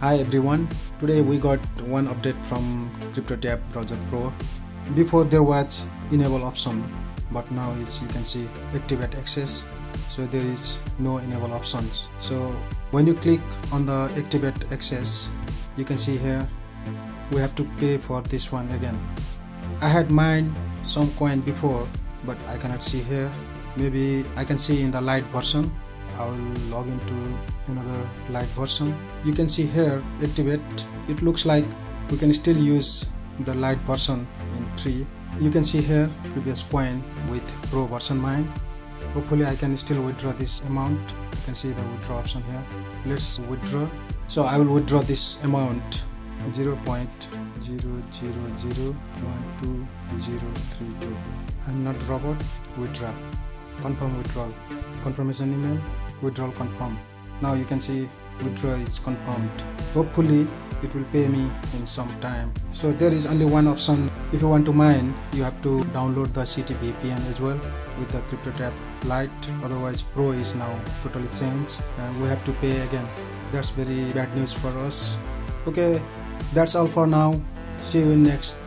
Hi everyone, today we got one update from CryptoTab Browser Pro. Before there was enable option, but now is you can see activate access. So there is no enable options. So when you click on the activate access, you can see here we have to pay for this one again. I had mined some coin before, but I cannot see here. Maybe I can see in the light version I will log into another light version. You can see here activate. It looks like we can still use the light version in 3 you can see here previous point with pro version mine. Hopefully I can still withdraw this amount. You can see the withdraw option here. Let's withdraw. So I will withdraw this amount. 0 0.0001232 I'm not robot. Withdraw confirm withdrawal. Confirmation email. Withdrawal confirm now you can see withdrawal is confirmed. Hopefully it will pay me in some time. So there is only one option. If you want to mine you have to download the city vpn as well with the CryptoTab lite otherwise pro is now totally changed and we have to pay again. That's very bad news for us. Okay that's all for now. See you in next